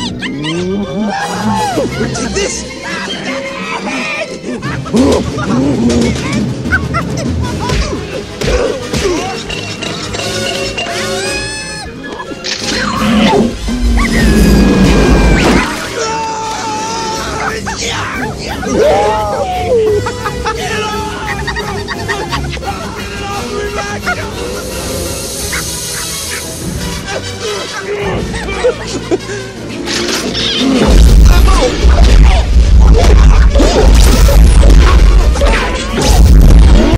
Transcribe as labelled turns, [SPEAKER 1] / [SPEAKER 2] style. [SPEAKER 1] Take this!
[SPEAKER 2] Ha ha ha!